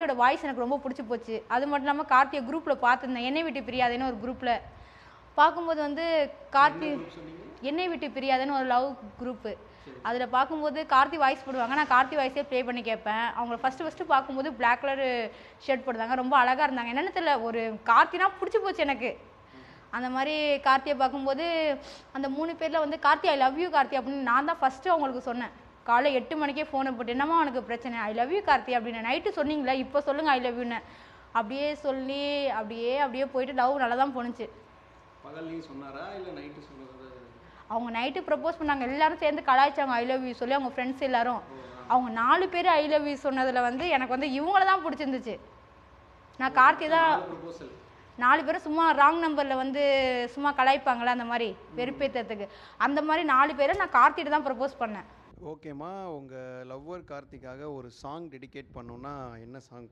கார்த்தியோட வாய்ஸ் எனக்கு ரொம்ப பிடிச்சி போச்சு. அது மட்டும் இல்லாமல் கார்த்தியை குரூப்பில் பார்த்துருந்தேன். என்னை விட்டு பிரியாதேன்னு ஒரு குரூப்பில் பார்க்கும்போது வந்து கார்த்தி என்னை விட்டு பிரியாதேன்னு ஒரு லவ் குரூப்பு அதில் பார்க்கும்போது கார்த்தி வாய்ஸ் போடுவாங்க. நான் கார்த்தி வாய்ஸே ப்ளே பண்ணி கேட்பேன். அவங்கள ஃபஸ்ட்டு ஃபஸ்ட்டு பார்க்கும்போது பிளாக் கலர் ஷர்ட் போடுறாங்க ரொம்ப அழகாக இருந்தாங்க. என்னென்னு தெரியல ஒரு கார்த்தினா பிடிச்சி போச்சு எனக்கு. அந்த மாதிரி கார்த்தியை பார்க்கும்போது அந்த மூணு பேரில் வந்து Karthi I love you Karthi அப்படின்னு நான் தான் ஃபஸ்ட்டு அவங்களுக்கு சொன்னேன். காலை எட்டு மணிக்கே ஃபோனை போட்டு என்னம்மா உனக்கு பிரச்சனை? I love you Karthi. அப்படின்னு நைட்டு சொன்னீங்களே இப்போ சொல்லுங்கள் ஐ லவ் யூன்னு அப்படியே சொல்லி அப்படியே அப்படியே போயிட்டு லவ் நல்லா தான் போணுச்சு. அவங்க நைட்டு ப்ரப்போஸ் பண்ணாங்க. எல்லாரும் சேர்ந்து கலாய்ச்சாங்க ஐ லவ் யூ சொல்லி அவங்க ஃப்ரெண்ட்ஸ் எல்லாரும். அவங்க நாலு பேர் ஐ லவ் யூ சொன்னதில் வந்து எனக்கு வந்து இவங்கள தான் பிடிச்சிருந்துச்சு. நான் கார்த்தி தான் நாலு பேரும் சும்மா ராங் நம்பரில் வந்து சும்மா கலாய்ப்பாங்களே அந்த மாதிரி வெறுப்பேற்றத்துக்கு அந்த மாதிரி நாலு பேரை நான் கார்த்திட்டு தான் ப்ரப்போஸ் பண்ணேன். ஓகேம்மா உங்கள் லவ்வர் கார்த்திக்காக ஒரு சாங் டெடிகேட் பண்ணணுன்னா என்ன சாங்